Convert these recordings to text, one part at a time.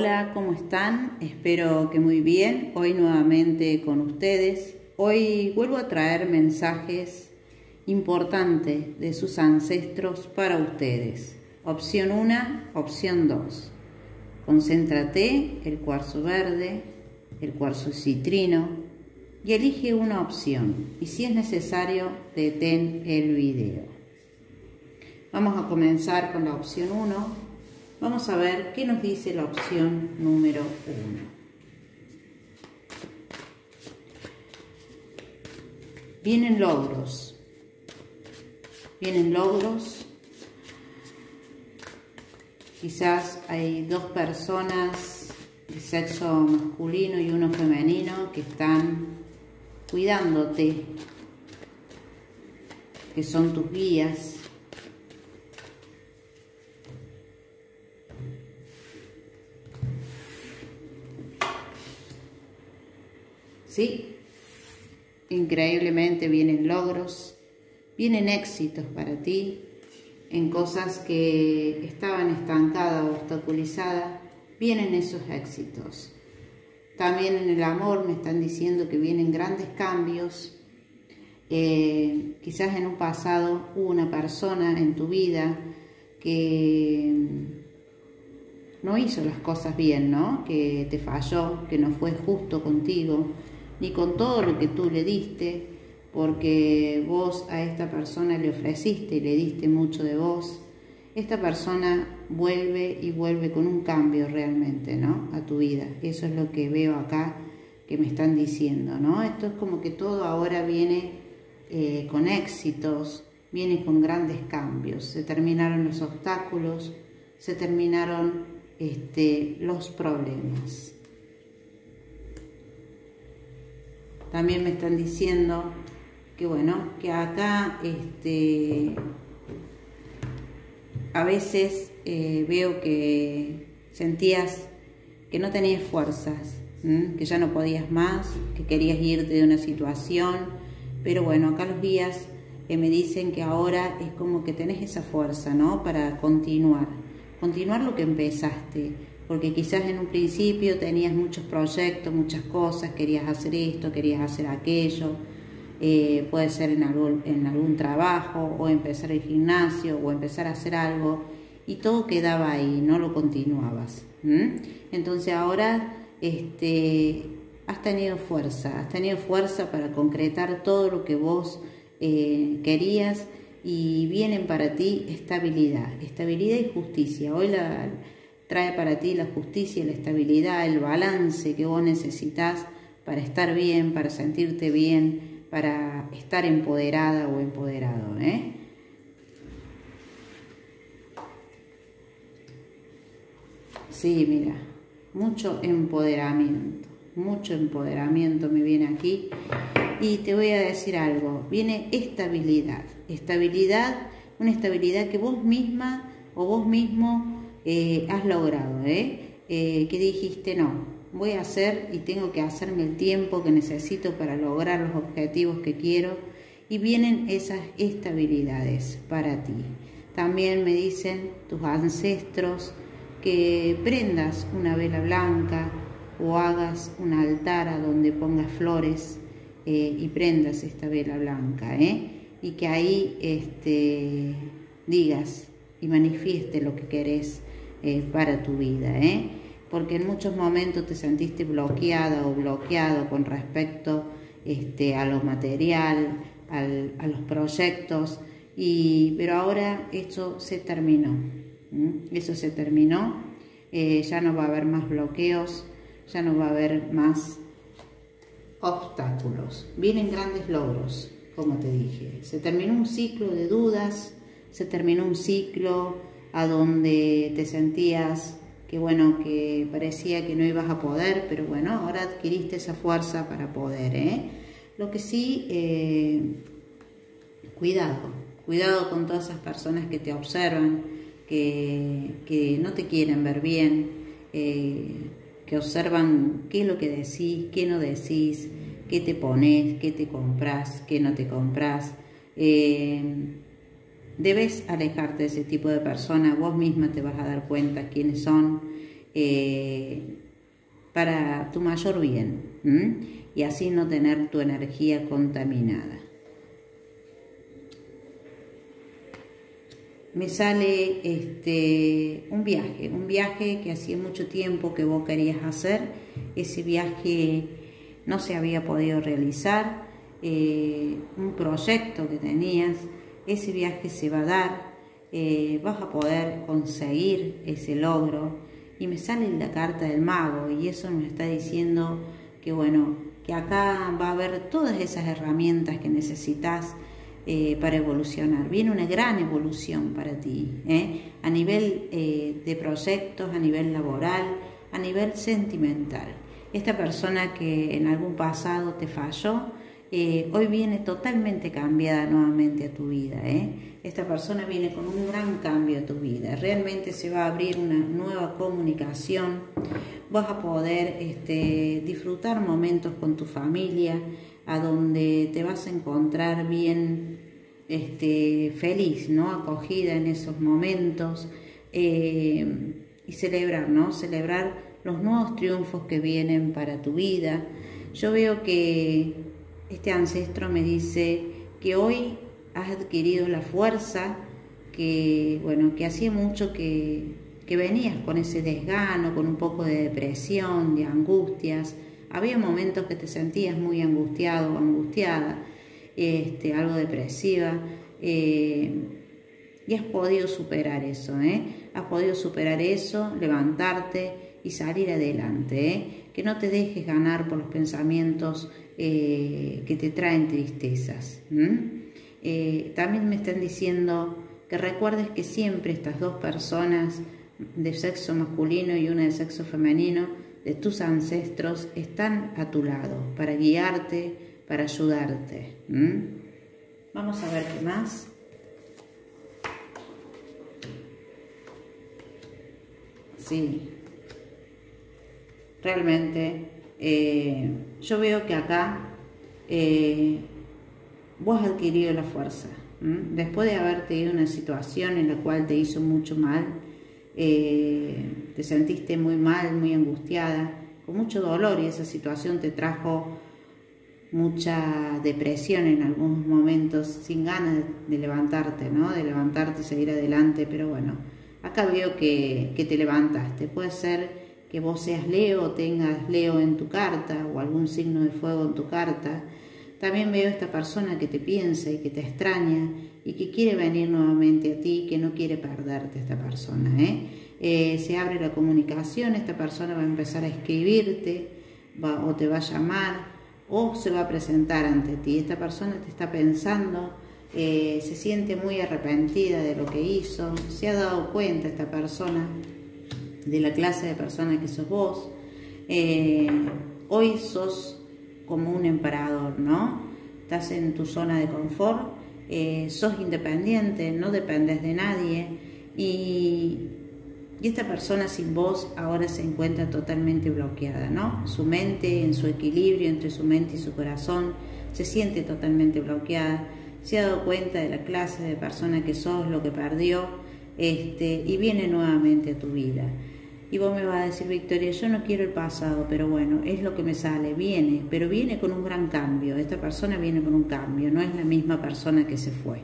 Hola, ¿cómo están? Espero que muy bien. Hoy nuevamente con ustedes. Hoy vuelvo a traer mensajes importantes de sus ancestros para ustedes. Opción 1, opción 2. Concéntrate, el cuarzo verde, el cuarzo citrino y elige una opción. Y si es necesario, detén el video. Vamos a comenzar con la opción 1 Vamos a ver qué nos dice la opción número 1. Vienen logros. Vienen logros. Quizás hay dos personas de sexo masculino y uno femenino que están cuidándote, que son tus guías, ¿sí? Increíblemente vienen logros, vienen éxitos para ti en cosas que estaban estancadas o obstaculizadas, vienen esos éxitos. También en el amor me están diciendo que vienen grandes cambios. Eh, quizás en un pasado hubo una persona en tu vida que no hizo las cosas bien, ¿no? Que te falló, que no fue justo contigo, ni con todo lo que tú le diste, porque vos a esta persona le ofreciste y le diste mucho de vos, esta persona vuelve y vuelve con un cambio realmente, ¿no? A tu vida. Eso es lo que veo acá que me están diciendo, ¿no? Esto es como que todo ahora viene eh, con éxitos, viene con grandes cambios. Se terminaron los obstáculos, se terminaron este, los problemas. También me están diciendo que bueno, que acá este, a veces eh, veo que sentías que no tenías fuerzas, que ya no podías más, que querías irte de una situación, pero bueno, acá los guías eh, me dicen que ahora es como que tenés esa fuerza, ¿no? Para continuar, continuar lo que empezaste, porque quizás en un principio tenías muchos proyectos, muchas cosas, querías hacer esto, querías hacer aquello, eh, puede ser en algún, en algún trabajo o empezar el gimnasio o empezar a hacer algo y todo quedaba ahí, no lo continuabas. Entonces ahora este, has tenido fuerza, has tenido fuerza para concretar todo lo que vos eh, querías y vienen para ti estabilidad, estabilidad y justicia. Hoy la trae para ti la justicia, la estabilidad, el balance que vos necesitas para estar bien, para sentirte bien, para estar empoderada o empoderado. ¿eh? Sí, mira, mucho empoderamiento, mucho empoderamiento me viene aquí. Y te voy a decir algo, viene estabilidad, estabilidad, una estabilidad que vos misma o vos mismo eh, has logrado, ¿eh? ¿eh? Que dijiste, no, voy a hacer y tengo que hacerme el tiempo que necesito para lograr los objetivos que quiero y vienen esas estabilidades para ti. También me dicen tus ancestros que prendas una vela blanca o hagas un altar a donde pongas flores eh, y prendas esta vela blanca, ¿eh? y que ahí este, digas y manifieste lo que querés eh, para tu vida, ¿eh? porque en muchos momentos te sentiste bloqueada o bloqueado con respecto este, a lo material, a los proyectos, y, pero ahora eso se terminó, eso se terminó, eh, ya no va a haber más bloqueos, ya no va a haber más obstáculos, vienen grandes logros, como te dije, se terminó un ciclo de dudas, se terminó un ciclo a donde te sentías que bueno, que parecía que no ibas a poder, pero bueno, ahora adquiriste esa fuerza para poder, ¿eh? Lo que sí, eh, cuidado, cuidado con todas esas personas que te observan, que, no te quieren ver bien, eh, que observan qué es lo que decís, qué no decís, qué te pones, qué te compras, qué no te compras. Eh, debes alejarte de ese tipo de personas, vos misma te vas a dar cuenta quiénes son eh, para tu mayor bien y así no tener tu energía contaminada. me sale este, un viaje, un viaje que hacía mucho tiempo que vos querías hacer, ese viaje no se había podido realizar, eh, un proyecto que tenías, ese viaje se va a dar, eh, vas a poder conseguir ese logro y me sale la carta del mago y eso me está diciendo que bueno, que acá va a haber todas esas herramientas que necesitas eh, para evolucionar. Viene una gran evolución para ti, ¿eh? a nivel eh, de proyectos, a nivel laboral, a nivel sentimental. Esta persona que en algún pasado te falló, hoy viene totalmente cambiada nuevamente a tu vida. Esta persona viene con un gran cambio a tu vida. Realmente se va a abrir una nueva comunicación. Vas a poder este, disfrutar momentos con tu familia a donde te vas a encontrar bien este, feliz, ¿no? Acogida en esos momentos eh, y celebrar, ¿no? Celebrar los nuevos triunfos que vienen para tu vida. Yo veo que este ancestro me dice que hoy has adquirido la fuerza que, bueno, que hacía mucho que, que venías con ese desgano, con un poco de depresión, de angustias, había momentos que te sentías muy angustiado o angustiada, este, algo depresiva, eh, y has podido superar eso, ¿eh? Has podido superar eso, levantarte y salir adelante, ¿eh? Que no te dejes ganar por los pensamientos eh, que te traen tristezas. también me están diciendo que recuerdes que siempre estas dos personas de sexo masculino y una de sexo femenino de tus ancestros están a tu lado para guiarte, para ayudarte. Vamos a ver qué más. Sí, realmente eh, yo veo que acá eh, vos has adquirido la fuerza. Después de haber tenido una situación en la cual te hizo mucho mal, eh, te sentiste muy mal, muy angustiada, con mucho dolor y esa situación te trajo mucha depresión en algunos momentos, sin ganas de levantarte, ¿no? De levantarte y seguir adelante, pero bueno, acá veo que, que te levantaste. Puede ser que vos seas Leo tengas Leo en tu carta o algún signo de fuego en tu carta. También veo esta persona que te piensa y que te extraña y que quiere venir nuevamente a ti, que no quiere perderte esta persona. ¿eh? Eh, se abre la comunicación, esta persona va a empezar a escribirte o te va a llamar o se va a presentar ante ti. Esta persona te está pensando, eh, se siente muy arrepentida de lo que hizo, se ha dado cuenta esta persona de la clase de persona que sos vos. hoy sos como un emperador, ¿no? Estás en tu zona de confort, eh, sos independiente, no dependes de nadie y, esta persona sin vos ahora se encuentra totalmente bloqueada, ¿no? Su mente, en su equilibrio entre su mente y su corazón, se siente totalmente bloqueada, se ha dado cuenta de la clase de persona que sos, lo que perdió, este, y viene nuevamente a tu vida. Y vos me vas a decir, Victoria, yo no quiero el pasado, pero bueno, es lo que me sale, viene, pero viene con un gran cambio. Esta persona viene con un cambio, no es la misma persona que se fue.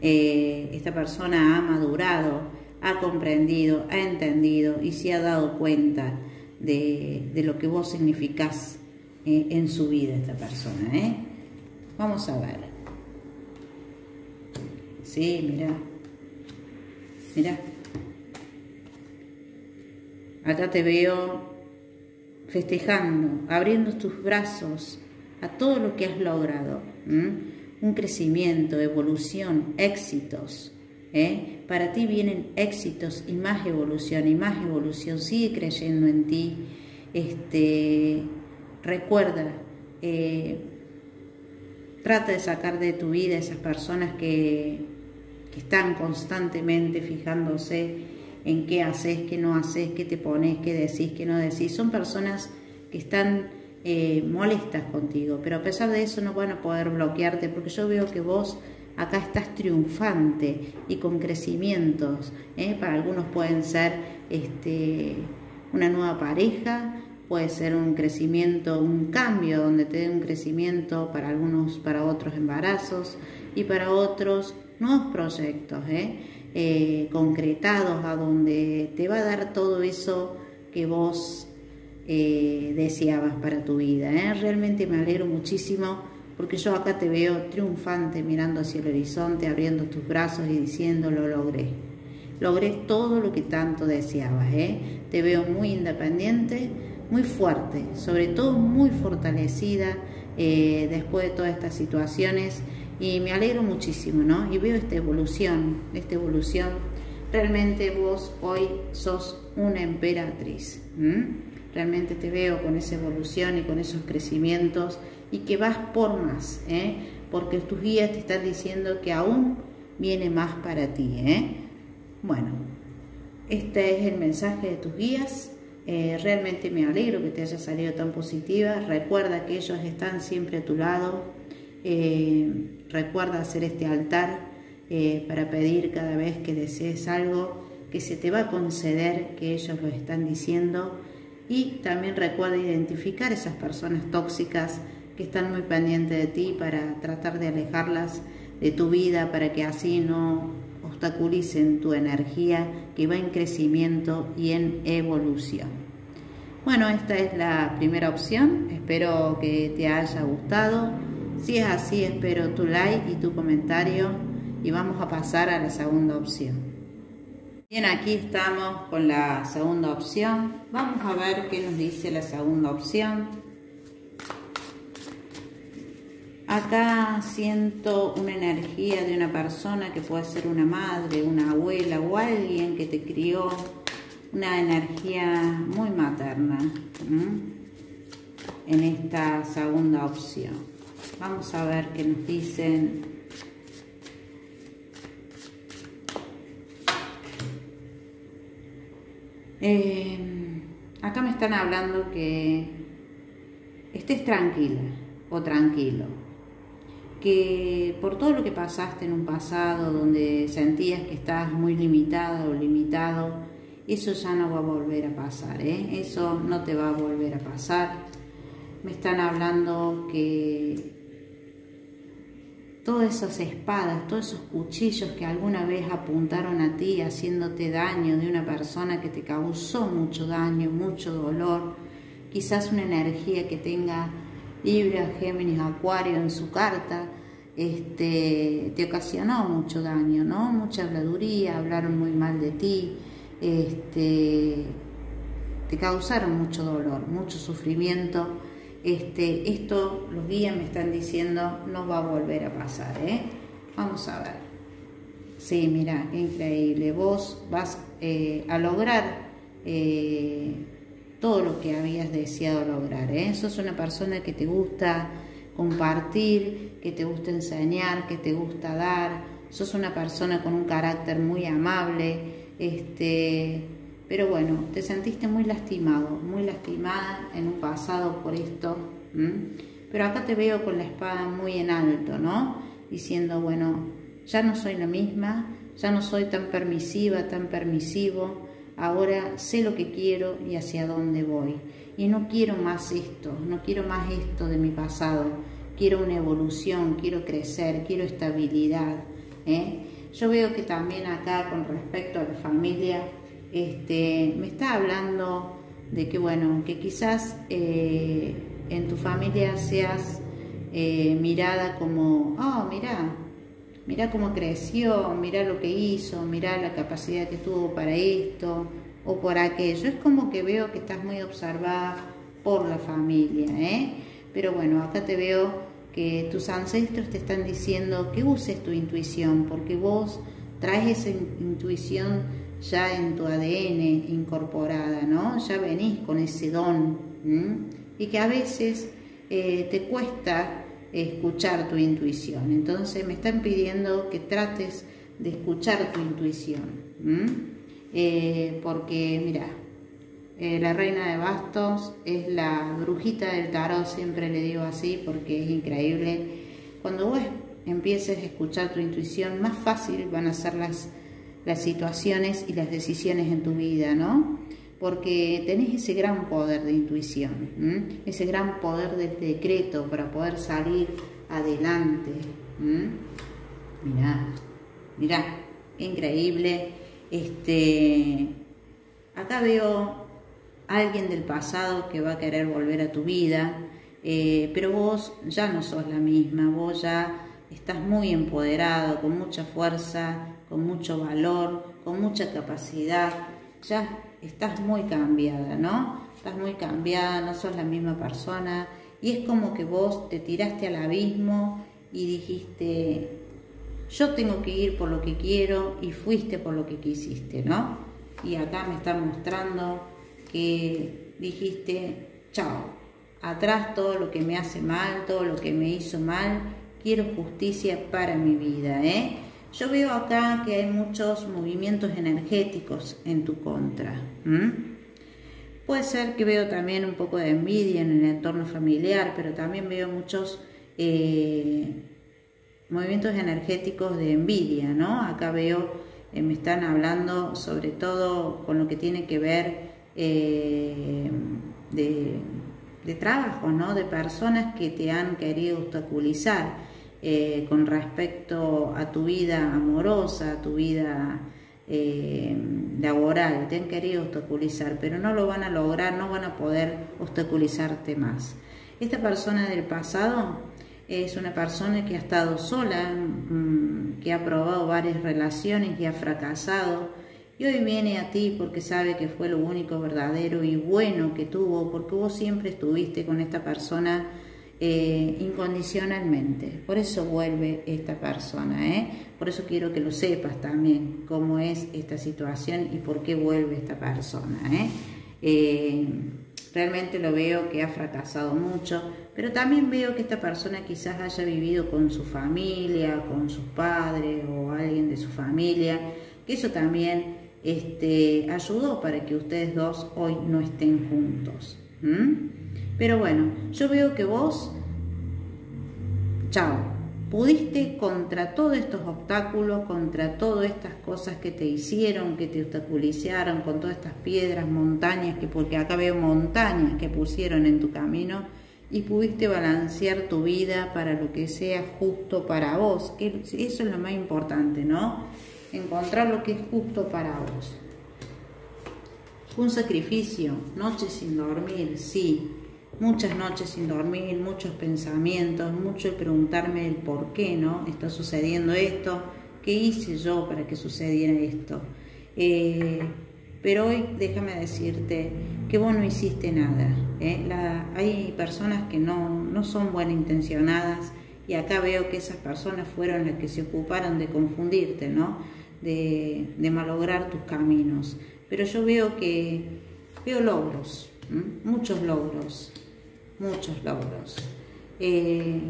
Eh, esta persona ha madurado, ha comprendido, ha entendido y se ha dado cuenta de, lo que vos significás eh, en su vida, esta persona. ¿eh? Vamos a ver. Sí, mira. Mira. Acá te veo festejando, abriendo tus brazos a todo lo que has logrado. Un crecimiento, evolución, éxitos. ¿eh? Para ti vienen éxitos y más evolución y más evolución. Sigue creyendo en ti. Este, recuerda, eh, trata de sacar de tu vida esas personas que, que están constantemente fijándose en qué haces, qué no haces, qué te pones, qué decís, qué no decís. Son personas que están eh, molestas contigo, pero a pesar de eso no van a poder bloquearte porque yo veo que vos acá estás triunfante y con crecimientos. ¿eh? Para algunos pueden ser este, una nueva pareja, puede ser un crecimiento, un cambio donde te dé un crecimiento para algunos, para otros embarazos y para otros nuevos proyectos ¿eh? concretados a donde te va a dar todo eso que vos eh, deseabas para tu vida. ¿eh? Realmente me alegro muchísimo porque yo acá te veo triunfante mirando hacia el horizonte, abriendo tus brazos y diciendo lo logré. Logré todo lo que tanto deseabas. ¿eh? Te veo muy independiente, muy fuerte, sobre todo muy fortalecida después de todas estas situaciones y me alegro muchísimo, ¿no? Y veo esta evolución, esta evolución. Realmente vos hoy sos una emperatriz realmente te veo con esa evolución y con esos crecimientos y que vas por más, ¿eh? porque tus guías te están diciendo que aún viene más para ti. ¿eh? Bueno, este es el mensaje de tus guías. Eh, realmente me alegro que te haya salido tan positiva. Recuerda que ellos están siempre a tu lado. Recuerda hacer este altar para pedir cada vez que desees algo que se te va a conceder, que ellos lo están diciendo y también recuerda identificar esas personas tóxicas que están muy pendientes de ti para tratar de alejarlas de tu vida para que así no obstaculicen tu energía que va en crecimiento y en evolución. Bueno, esta es la primera opción, espero que te haya gustado. Si es así, espero tu like y tu comentario y vamos a pasar a la segunda opción. Bien, aquí estamos con la segunda opción. Vamos a ver qué nos dice la segunda opción. Acá siento una energía de una persona que puede ser una madre, una abuela o alguien que te crió, una energía muy materna en esta segunda opción. Vamos a ver qué nos dicen Eh, acá me están hablando que estés tranquila o tranquilo, que por todo lo que pasaste en un pasado donde sentías que estabas muy limitada o limitado, eso ya no va a volver a pasar, ¿eh? eso no te va a volver a pasar. Me están hablando que todas esas espadas, todos esos cuchillos que alguna vez apuntaron a ti haciéndote daño de una persona que te causó mucho daño, mucho dolor, quizás una energía que tenga Libra, Géminis, Acuario en su carta, este, te ocasionó mucho daño, ¿no? Mucha habladuría, hablaron muy mal de ti, este, te causaron mucho dolor, mucho sufrimiento este, esto los guías me están diciendo no va a volver a pasar, ¿eh? Vamos a ver. Sí, mira, increíble. Vos vas eh, a lograr eh, todo lo que habías deseado lograr, ¿eh? Sos una persona que te gusta compartir, que te gusta enseñar, que te gusta dar. Sos una persona con un carácter muy amable, este pero bueno, te sentiste muy lastimado, muy lastimada en un pasado por esto. Pero acá te veo con la espada muy en alto, ¿no? Diciendo, bueno, ya no soy la misma, ya no soy tan permisiva, tan permisivo, ahora sé lo que quiero y hacia dónde voy. Y no quiero más esto, no quiero más esto de mi pasado. Quiero una evolución, quiero crecer, quiero estabilidad. ¿eh? Yo veo que también acá con respecto a la familia, este, me está hablando de que, bueno, que quizás eh, en tu familia seas eh, mirada como, oh, mira, mira cómo creció, mira lo que hizo, mira la capacidad que tuvo para esto o por aquello. Es como que veo que estás muy observada por la familia, ¿eh? Pero bueno, acá te veo que tus ancestros te están diciendo que uses tu intuición, porque vos traes esa intuición ya en tu ADN incorporada, ¿no? Ya venís con ese don y que a veces eh, te cuesta escuchar tu intuición. Entonces me están pidiendo que trates de escuchar tu intuición, eh, porque mira, eh, la reina de bastos es la brujita del tarot, siempre le digo así porque es increíble. Cuando vos empieces a escuchar tu intuición, más fácil van a ser las, las situaciones y las decisiones en tu vida, ¿no? Porque tenés ese gran poder de intuición, ese gran poder de decreto para poder salir adelante. Mirá, mirá, increíble. Este, acá veo alguien del pasado que va a querer volver a tu vida, eh, pero vos ya no sos la misma, vos ya estás muy empoderado, con mucha fuerza, con mucho valor, con mucha capacidad, ya estás muy cambiada, ¿no? Estás muy cambiada, no sos la misma persona y es como que vos te tiraste al abismo y dijiste, yo tengo que ir por lo que quiero y fuiste por lo que quisiste, ¿no? Y acá me están mostrando que dijiste, chao, atrás todo lo que me hace mal, todo lo que me hizo mal quiero justicia para mi vida. ¿eh? Yo veo acá que hay muchos movimientos energéticos en tu contra. Puede ser que veo también un poco de envidia en el entorno familiar, pero también veo muchos eh, movimientos energéticos de envidia, ¿no? Acá veo, eh, me están hablando sobre todo con lo que tiene que ver eh, de, de trabajo, ¿no? De personas que te han querido obstaculizar eh, con respecto a tu vida amorosa, a tu vida eh, laboral, te han querido obstaculizar, pero no lo van a lograr, no van a poder obstaculizarte más. Esta persona del pasado es una persona que ha estado sola, mm, que ha probado varias relaciones y ha fracasado. Y hoy viene a ti porque sabe que fue lo único verdadero y bueno que tuvo, porque vos siempre estuviste con esta persona eh, incondicionalmente. Por eso vuelve esta persona, ¿eh? Por eso quiero que lo sepas también, cómo es esta situación y por qué vuelve esta persona, ¿eh? realmente lo veo que ha fracasado mucho, pero también veo que esta persona quizás haya vivido con su familia, con sus padres o alguien de su familia, que eso también este, ayudó para que ustedes dos hoy no estén juntos. Pero bueno, yo veo que vos, chao, pudiste contra todos estos obstáculos, contra todas estas cosas que te hicieron, que te obstaculizaron, con todas estas piedras, montañas, que porque acá veo montañas que pusieron en tu camino, y pudiste balancear tu vida para lo que sea justo para vos, eso es lo más importante, ¿no? Encontrar lo que es justo para vos. Un sacrificio, noches sin dormir, sí, muchas noches sin dormir, muchos pensamientos, mucho preguntarme el por qué, ¿no? Está sucediendo esto, ¿qué hice yo para que sucediera esto? Eh, pero hoy déjame decirte que vos no hiciste nada. ¿eh? hay personas que no, no son buenas intencionadas y acá veo que esas personas fueron las que se ocuparon de confundirte, ¿no? De, de malograr tus caminos. Pero yo veo que veo logros, muchos logros muchos logros. Eh,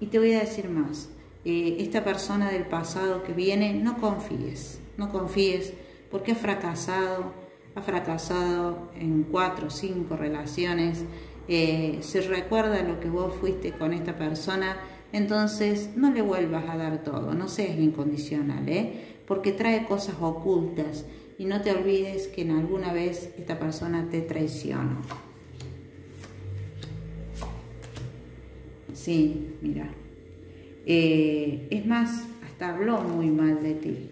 y te voy a decir más, eh, esta persona del pasado que viene, no confíes, no confíes porque ha fracasado, ha fracasado en cuatro o cinco relaciones, eh, se recuerda lo que vos fuiste con esta persona, entonces no le vuelvas a dar todo, no seas incondicional, porque trae cosas ocultas y no te olvides que en alguna vez esta persona te traicionó. Sí, mira. Eh, es más, hasta habló muy mal de ti.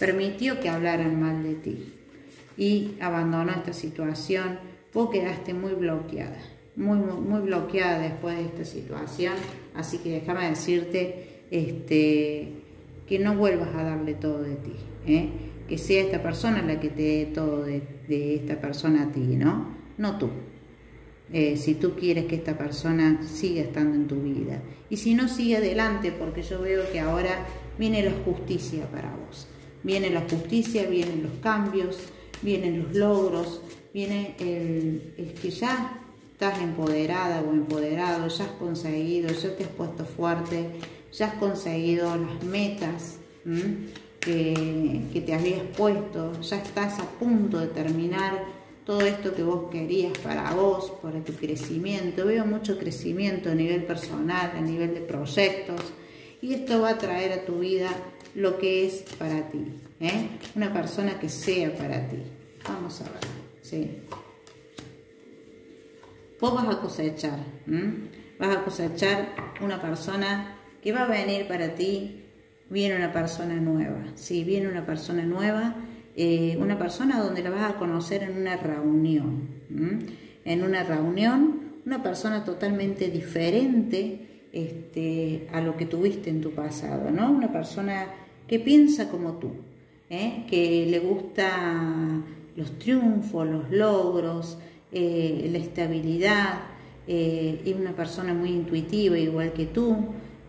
Permitió que hablaran mal de ti. Y abandonó esta situación. Vos quedaste muy bloqueada. Muy, muy, bloqueada después de esta situación. Así que déjame decirte este, que no vuelvas a darle todo de ti. ¿eh? Que sea esta persona la que te dé todo de, de esta persona a ti, ¿no? No tú. Eh, si tú quieres que esta persona siga estando en tu vida. Y si no, sigue adelante, porque yo veo que ahora viene la justicia para vos. Viene la justicia, vienen los cambios, vienen los logros, viene el, que ya estás empoderada o empoderado, ya has conseguido, ya te has puesto fuerte, ya has conseguido las metas que, que, te habías puesto, ya estás a punto de terminar todo esto que vos querías para vos, para tu crecimiento. Veo mucho crecimiento a nivel personal, a nivel de proyectos, y esto va a traer a tu vida lo que es para ti, ¿eh? una persona que sea para ti. Vamos a ver, sí. Vos vas a cosechar, vas a cosechar una persona que va a venir para ti, viene una persona nueva, sí, viene una persona nueva, eh, una persona donde la vas a conocer en una reunión, en una reunión, una persona totalmente diferente este, a lo que tuviste en tu pasado, ¿no? Una persona que piensa como tú, ¿eh? que le gusta los triunfos, los logros, eh, la estabilidad, es una persona muy intuitiva igual que tú,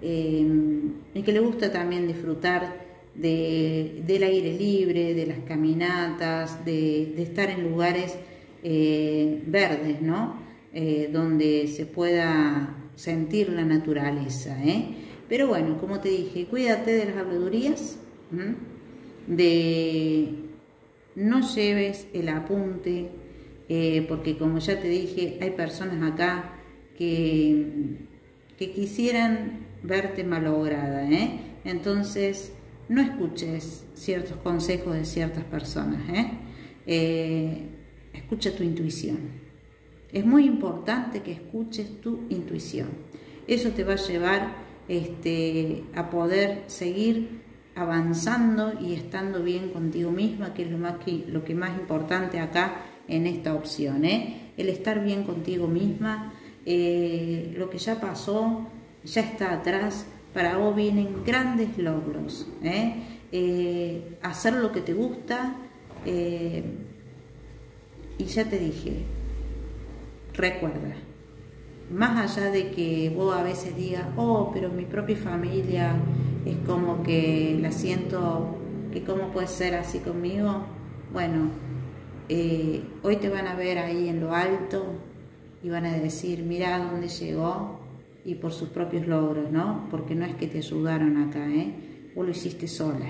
y que le gusta también disfrutar del aire libre, de las caminatas, de, estar en lugares verdes, ¿no? donde se pueda sentir la naturaleza. Pero bueno, como te dije, cuídate de las habladurías, de no lleves el apunte eh, porque como ya te dije, hay personas acá que, que quisieran verte malograda, ¿eh? Entonces, no escuches ciertos consejos de ciertas personas, ¿eh? escucha tu intuición. Es muy importante que escuches tu intuición. Eso te va a llevar este, a poder seguir avanzando y estando bien contigo misma, que es lo, más que, lo que más importante acá en esta opción. ¿eh? El estar bien contigo misma, eh, lo que ya pasó, ya está atrás, para vos vienen grandes logros. ¿eh? hacer lo que te gusta, y ya te dije, recuerda, más allá de que vos a veces digas, oh, pero mi propia familia es como que la siento, que cómo puede ser así conmigo, bueno, eh, hoy te van a ver ahí en lo alto y van a decir, mira dónde llegó y por sus propios logros, ¿no? Porque no es que te ayudaron acá, ¿eh? Vos lo hiciste sola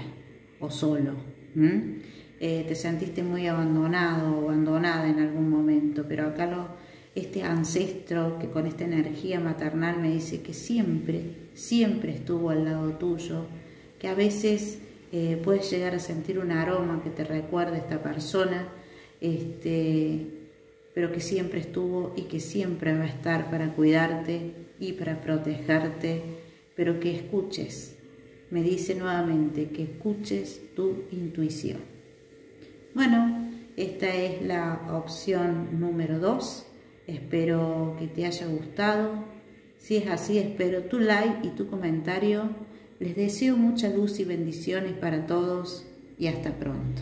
o solo. Eh, te sentiste muy abandonado o abandonada en algún momento, pero acá este ancestro que con esta energía maternal me dice que siempre, siempre estuvo al lado tuyo, que a veces eh, puedes llegar a sentir un aroma que te recuerda a esta persona, este, pero que siempre estuvo y que siempre va a estar para cuidarte y para protegerte, pero que escuches. Me dice nuevamente que escuches tu intuición. Bueno, esta es la opción número 2. Espero que te haya gustado. Si es así, espero tu like y tu comentario. Les deseo mucha luz y bendiciones para todos y hasta pronto.